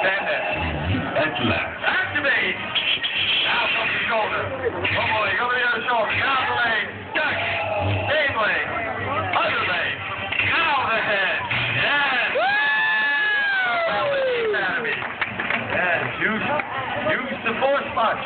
stand there. That's left. Activate. Now comes the shoulder. One more leg, over the other shoulder. Now the leg. Duck. Same leg. Other leg. Now the head. Yes. Anatomy. Yes. Use, use the force spots.